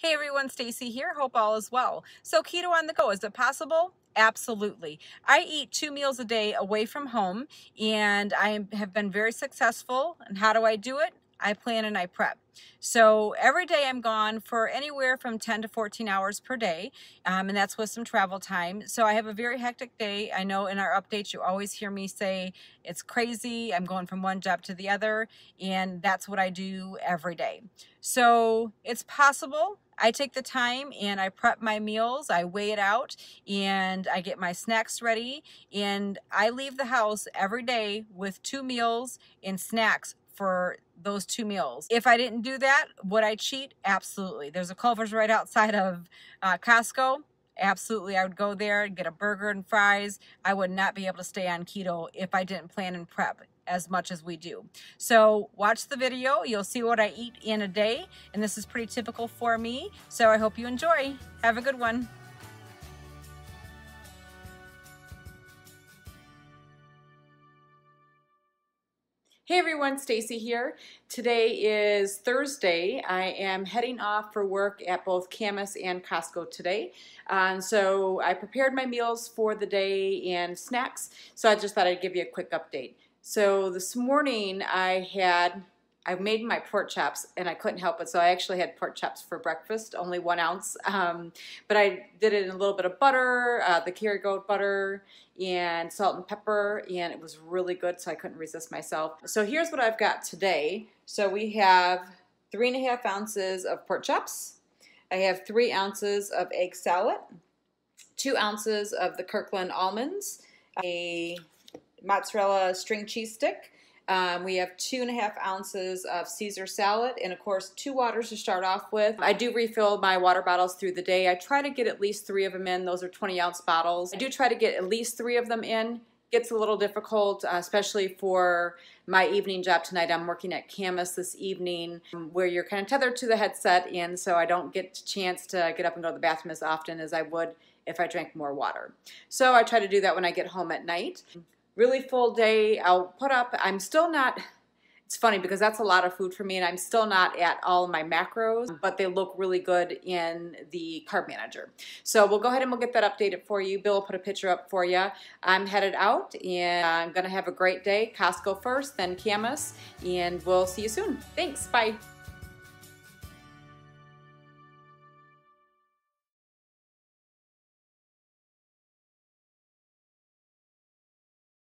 Hey everyone, Stacy here. Hope all is well. So keto on the go, is it possible? Absolutely. I eat two meals a day away from home and I have been very successful. And how do I do it? I plan and I prep. So every day I'm gone for anywhere from 10 to 14 hours per day, um, and that's with some travel time. So I have a very hectic day. I know in our updates you always hear me say it's crazy. I'm going from one job to the other, and that's what I do every day. So it's possible. I take the time and I prep my meals, I weigh it out, and I get my snacks ready, and I leave the house every day with two meals and snacks for those two meals. If I didn't do that, would I cheat? Absolutely. There's a Culver's right outside of uh, Costco. Absolutely, I would go there and get a burger and fries. I would not be able to stay on keto if I didn't plan and prep as much as we do. So watch the video. You'll see what I eat in a day. And this is pretty typical for me. So I hope you enjoy. Have a good one. Hey everyone, Stacy here. Today is Thursday. I am heading off for work at both Camus and Costco today. Uh, and so I prepared my meals for the day and snacks. So I just thought I'd give you a quick update. So this morning I had I made my pork chops and I couldn't help it. So I actually had pork chops for breakfast, only one ounce. Um, but I did it in a little bit of butter, uh, the Kerrygold butter, and salt and pepper, and it was really good, so I couldn't resist myself. So here's what I've got today. So we have three and a half ounces of pork chops. I have three ounces of egg salad, two ounces of the Kirkland almonds, a mozzarella string cheese stick, um, we have two and a half ounces of Caesar salad and of course two waters to start off with. I do refill my water bottles through the day. I try to get at least three of them in. Those are 20 ounce bottles. I do try to get at least three of them in. Gets a little difficult, uh, especially for my evening job tonight. I'm working at Camus this evening where you're kind of tethered to the headset and so I don't get a chance to get up and go to the bathroom as often as I would if I drank more water. So I try to do that when I get home at night really full day. I'll put up, I'm still not, it's funny because that's a lot of food for me and I'm still not at all my macros, but they look really good in the carb manager. So we'll go ahead and we'll get that updated for you. Bill will put a picture up for you. I'm headed out and I'm gonna have a great day. Costco first, then Camus, and we'll see you soon. Thanks, bye.